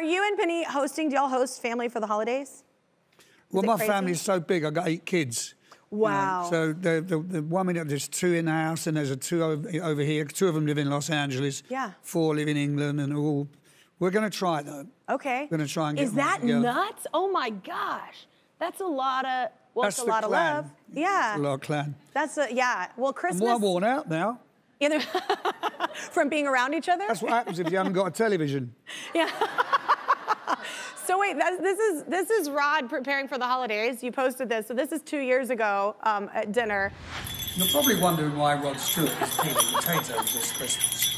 are you and Penny hosting? Do y'all host family for the holidays? well, my crazy? family's so big. I got eight kids. you know, Wow. so the, the the one minute there's two in the house, and there's a two over, over here. Two of them live in Los Angeles. Yeah. Four live in England, and all. We're going to try though. Okay. We're gonna try and get Is that together. nuts? Oh my gosh. That's a lot of, well, That's it's a lot clan. of love. Yeah. A lot of clan. That's a, yeah. Well, I'm Christmas. well worn out now. Either from being around each other. That's what happens if you haven't got a television. Yeah. so wait, this is this is Rod preparing for the holidays. You posted this, so this is two years ago um, at dinner. You're probably wondering why Rod Stewart is peeling potatoes this Christmas.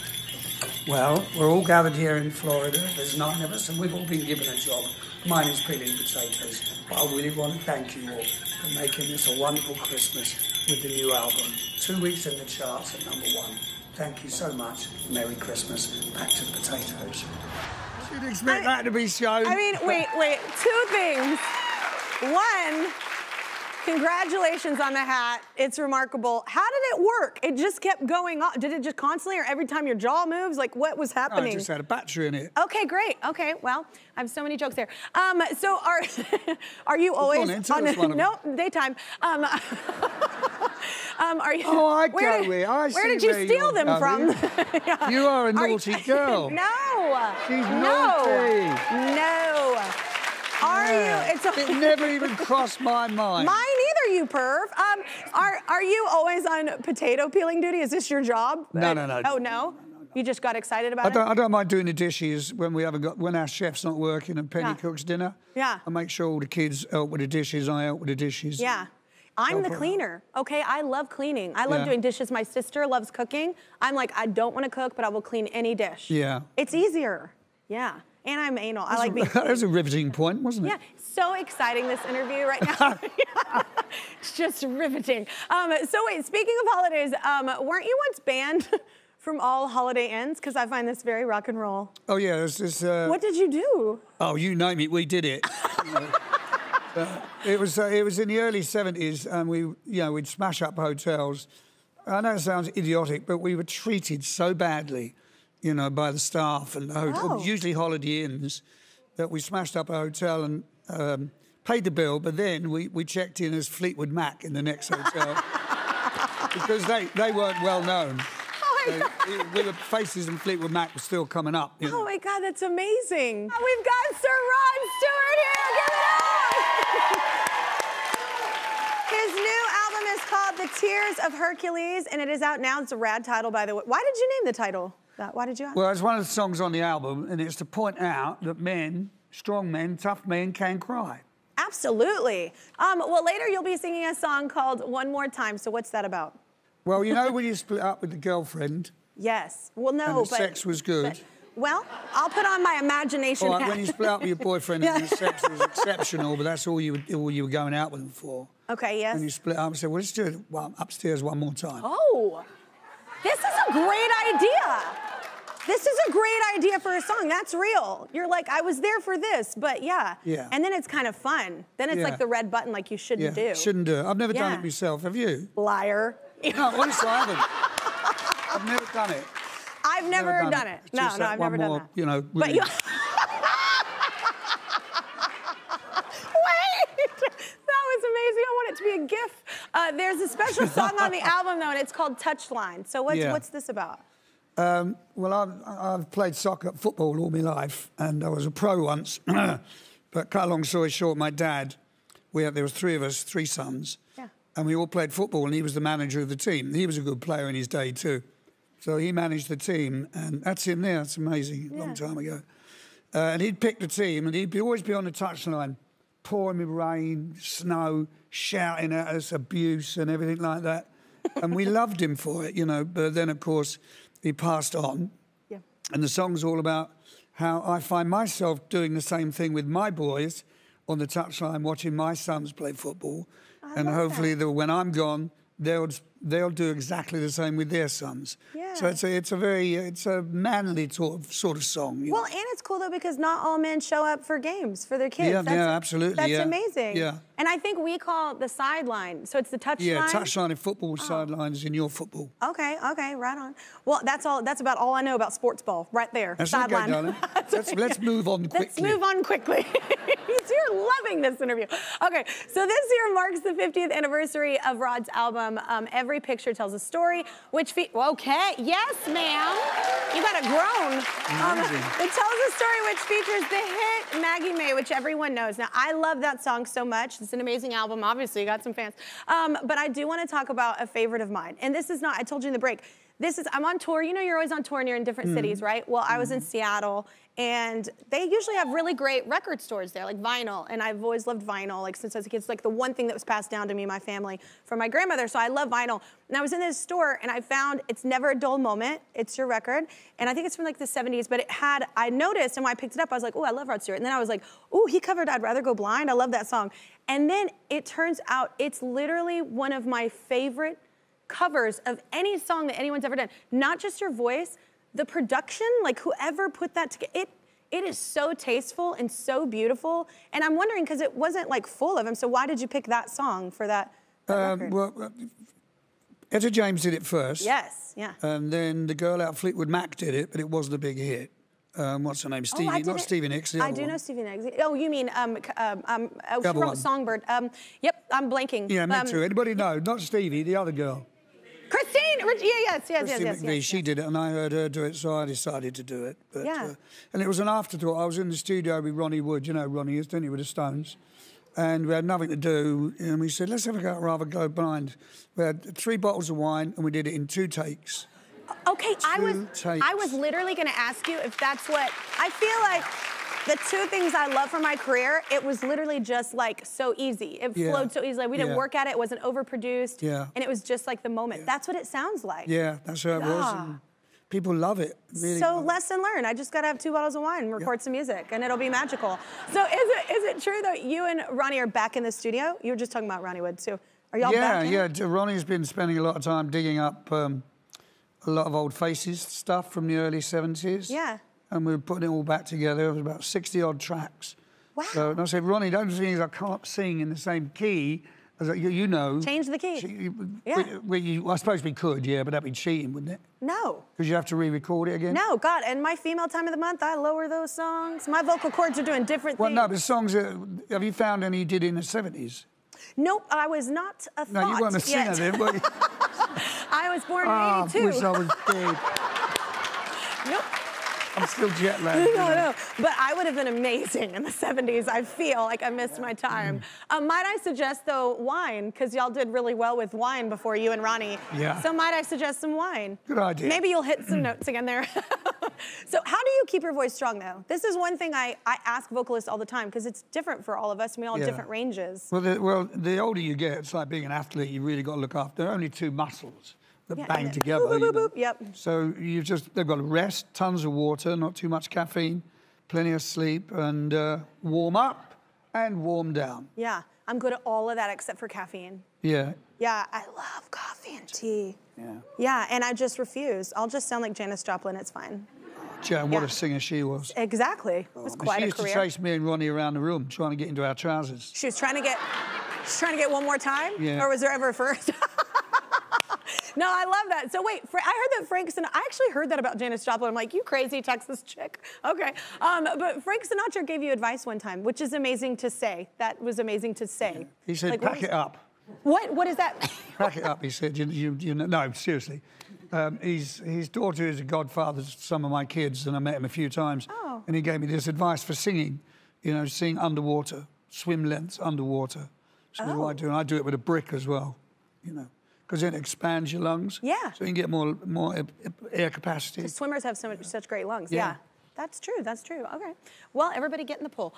Well, we're all gathered here in Florida. There's nine of us, and we've all been given a job. Mine is peeling potatoes. But I really want to thank you all for making this a wonderful Christmas with the new album. Two weeks in the charts at number one. Thank you so much. Merry Christmas. Back to the potatoes. You'd expect that to be shown. I mean, wait, wait. Two things. One, congratulations on the hat. It's remarkable. How did it work? It just kept going on. Did it just constantly, or every time your jaw moves? Like, what was happening? I happening? just had a battery in it. Okay, great. Okay, well, I have so many jokes there. Um, so are are you on always us one of no daytime? Um, um, are you? Oh, I where go did, with- I where did you where steal them from? Yeah. You are a Are you- naughty girl. no. She's no. naughty. No. Are Yeah. you? It's a, It never even crossed my mind. Mine either, you perv. Um, are are you always on potato peeling duty? Is this your job? No, no, no. Oh no. You just got excited about I it. don't, I don't mind doing the dishes when we haven't got when our chef's not working and Penny Yeah. cooks dinner. Yeah. I make sure all the kids help with the dishes. I help with the dishes. Yeah. I'm the cleaner. Okay, I love cleaning. I love Yeah. doing dishes. My sister loves cooking. I'm like, I don't want to cook, but I will clean any dish. Yeah. It's easier. Yeah. And I'm anal. I like being. that was a riveting point, wasn't it? Yeah, so exciting this interview right now. it's just riveting. Um, so wait, speaking of holidays, um, weren't you once banned from all Holiday Inns? Because I find this very rock and roll. Oh yeah, this. Uh, What did you do? Oh, you name it, we did it. It was uh, it was in the early '70s, and we you know we'd smash up hotels. I know it sounds idiotic, but we were treated so badly, you know, by the staff and the hotel, Oh. usually Holiday Inns, that we smashed up a hotel and um, paid the bill. But then we, we checked in as Fleetwood Mac in the next hotel because they, they weren't well known. Oh So, with the faces and Fleetwood Mac were still coming up. You know. Oh my God, that's amazing. We've got Sir Rod Stewart here. Give it up. His new album is called The Tears of Hercules, and it is out now. It's a rad title, by the way. Why did you name the title? That? Why did you? Well, it's one of the songs on the album, and it's to point out that men, strong men, tough men, can cry. Absolutely. Um, well, later you'll be singing a song called One More Time. So what's that about? Well, you know when you split up with the girlfriend, Yes. Well, no, but sex was good. but- well, I'll put on my imagination. or like hat. when you split up with your boyfriend and the sex was exceptional, but that's all you were, all you were going out with him for. Okay. Yes. And you split up and said, well, let's do it well, upstairs one more time. Oh, this is a great idea. This is a great idea for a song. That's real. You're like, I was there for this, but yeah. Yeah. And then it's kind of fun. Then it's Yeah. like the red button, like you shouldn't yeah, do. shouldn't do. I've never done it myself. Have you? Liar. No, honestly, I haven't. I've never done it. I've never, Never done, it. It's No, no, I've never done more, that. You know, But you. Wait, that was amazing. I want it to be a GIF. Uh, there's a special song on the album though, and it's called Touchline. So what's Yeah. what's this about? Um, well, I've, I've played soccer, football all my life, and I was a pro once. but cut a long story short, my dad, we had, there was three of us, three sons, Yeah. and we all played football, and he was the manager of the team. He was a good player in his day too, so he managed the team, and that's him there. That's amazing, a long time ago. Uh, and he'd pick the team, and he'd be, always be on the touchline, pouring with rain, snow, shouting at us, abuse, and everything like that. and we loved him for it, you know. But then, of course, he passed on. Yeah. And the song's all about how I find myself doing the same thing with my boys on the touchline, watching my sons play football. and hopefully, that when I'm gone, they'll they'll do exactly the same with their sons. Yeah. So it's a, it's a very, it's a manly sort of, sort of song. Well, know. and it's cool though because not all men show up for games for their kids. Yeah, that's, yeah, absolutely, That's yeah. amazing. Yeah. And I think we call it the sideline. So it's the touchline. yeah, touchline in Oh. football, sidelines in your football. Okay, okay, right on. Well, that's all. That's about all I know about sports ball, right there. That's okay, sideline. darling. Let's- let's move on quickly. Let's move on quickly. You're loving this interview. Okay, so this year marks the 50th anniversary of Rod's album. Um, Every picture tells a story, which fe- okay, yes, ma'am. You got a groan. Um, it tells a story which features the hit Maggie May, which everyone knows. Now, I love that song so much. It's an amazing album. Obviously, you got some fans. Um, but I do want to talk about a favorite of mine. And this is not, I told you in the break, this is, I'm on tour. You know, you're always on tour and you're in different cities, mm-hmm. right? Well, I was in mm-hmm. Seattle and they usually have really great record stores there, like vinyl. And I've always loved vinyl, like since I was a kid. It's like the one thing that was passed down to me, my family, from my grandmother. So I love vinyl. And I was in this store and I found It's Never a Dull Moment. It's your record. And I think it's from like the 70s, but it had, I noticed, and when I picked it up, I was like, oh, I love Rod Stewart. And then I was like, oh, he covered I'd Rather Go Blind. I love that song. And then it turns out it's literally one of my favorite covers of any song that anyone's ever done. Not just your voice, the production, like whoever put that together, it it is so tasteful and so beautiful. And I'm wondering because it wasn't like full of them. So why did you pick that song for that? that Um, record? well, uh, Etta James did it first. yes, yeah. And then the girl out of Fleetwood Mac did it, but it wasn't a big hit. Um, what's her name? Stevie, oh, not Stevie Nicks. I do one. know Stevie Nicks. Oh, you mean um, um, um uh, she wrote one. Songbird. Um, yep, I'm blanking. Yeah, me um, too. Anybody know? Not Stevie, the other girl. Christine. Rich, yeah, yes, yes, Christine yes, yes, McVie, yes, she yes. did it, and I heard her do it, so I decided to do it. But, Yeah. uh, and it was an afterthought. I was in the studio with Ronnie Wood. You know Ronnie is, don't you, with the Stones? And we had nothing to do, and we said, let's have a go Rather Go Blind. We had three bottles of wine, and we did it in two takes. Okay, I was Two I was literally going to ask you if that's what I feel like. The two things I love from my career, it was literally just like so easy. It Yeah. flowed so easily. We didn't Yeah. work at it. It wasn't overproduced. Yeah. And it was just like the moment. That's what it sounds like. Yeah, that's how it was. And people love it. Really so love it. lesson learned. I just gotta have two bottles of wine, and record some music, and it'll be magical. So is it is it true that you and Ronnie are back in the studio? You were just talking about Ronnie Wood too. Are y'all yeah, back? in yeah. Ronnie's been spending a lot of time digging up um, a lot of old faces stuff from the early 70s. Yeah. And we're putting it all back together. It was about 60 odd tracks. Wow. So and I said, Ronnie, don't think I can't sing in the same key as I- you, you know. Change the key. You- Yeah. we- we- you- I suppose we could, yeah, but that'd be cheating, wouldn't it? No. Because you have to re-record it again. No, God, and my female time of the month, I lower those songs. My vocal cords are doing different Well, things. no, but songs. That, have you found any you did in the 70s? Nope, I was not a No, thought you weren't a singer then, were you? I was born in Ah, I 82. wish I was dead. Nope. I'm still jet lagged. No, no, but I would have been amazing in the 70s. I feel like I missed my time. Mm. Um, might I suggest, though, wine? Because y'all did really well with wine before you and Ronnie. Yeah. So might I suggest some wine? Good idea. Maybe you'll hit some notes again there. so how do you keep your voice strong, though? This is one thing I, I ask vocalists all the time because it's different for all of us. We all have Yeah. different ranges. Well, the, well, the older you get, it's like being an athlete. You really got to look after. There are only two muscles that Yeah, bang together. boop, boop, boop, yep. So you just they've got to rest, tons of water, not too much caffeine, plenty of sleep, and uh, warm up and warm down. Yeah, I'm good at all of that except for caffeine. Yeah, Yeah, I love coffee and tea. yeah. Yeah, and I just refuse. I'll just sound like Janis Joplin. It's fine. Jan, what Yeah. a singer she was. Exactly. It was And quite she a used career. to chase me and Ronnie around the room trying to get into our trousers. She was trying to get, she's trying to get one more time. Yeah. Or was there ever a first? no, I love that. So wait, Fra- I heard that Frank Sinatra. I actually heard that about Janis Joplin. I'm like, you crazy Texas chick. Okay. Um, but Frank Sinatra gave you advice one time, which is amazing to say. That was amazing to say. He said, Like, pack was- it up. What? What is that? Pack it up, he said. You, you, you know, no, seriously. Um, he's, his daughter is a godfather to some of my kids, and I met him a few times. Oh. And he gave me this advice for singing, you know, sing underwater, swim lengths underwater. So what do I Oh. do? And I do it with a brick as well, you know, because it expands your lungs. Yeah. So you can get more, more air- air capacity. Swimmers have so much, such great lungs. Yeah. Yeah. That's true. That's true. Okay. Well, everybody get in the pool.